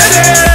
Y'all